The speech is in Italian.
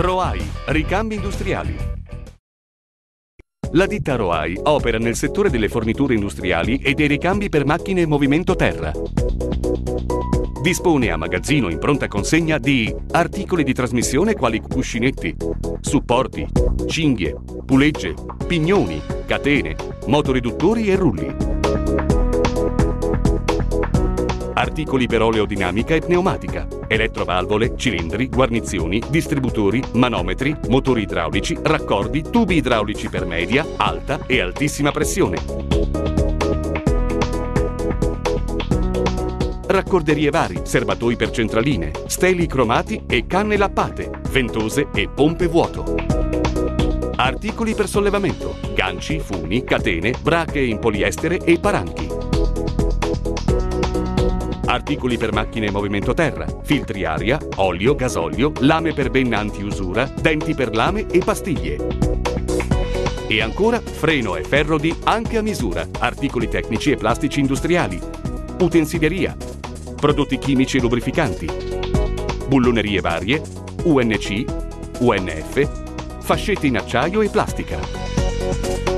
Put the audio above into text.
Roai, ricambi industriali. La ditta Roai opera nel settore delle forniture industriali e dei ricambi per macchine movimento terra. Dispone a magazzino in pronta consegna di articoli di trasmissione quali cuscinetti, supporti, cinghie, pulegge, pignoni, catene, motoriduttori e rulli. Articoli per oleodinamica e pneumatica, elettrovalvole, cilindri, guarnizioni, distributori, manometri, motori idraulici, raccordi, tubi idraulici per media, alta e altissima pressione. Raccorderie vari, serbatoi per centraline, steli cromati e canne lappate, ventose e pompe vuoto. Articoli per sollevamento, ganci, funi, catene, brache in poliestere e paranchi. Articoli per macchine in movimento terra, filtri aria, olio, gasolio, lame per benna antiusura, denti per lame e pastiglie. E ancora freno e ferro di anche a misura, articoli tecnici e plastici industriali, utensileria, prodotti chimici e lubrificanti, bullonerie varie, UNC, UNF, fascette in acciaio e plastica.